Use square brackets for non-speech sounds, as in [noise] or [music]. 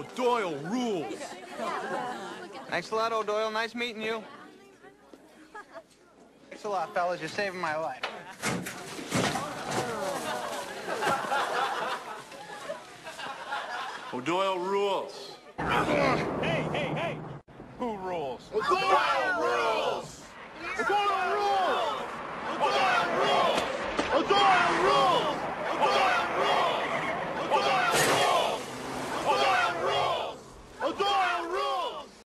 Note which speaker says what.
Speaker 1: O'Doyle rules.
Speaker 2: Thanks a lot, O'Doyle. Nice meeting you.
Speaker 3: Thanks a lot, fellas. You're saving my life. [laughs]
Speaker 1: O'Doyle rules.
Speaker 4: Hey, hey, hey! Who rules?
Speaker 1: O'Doyle rules!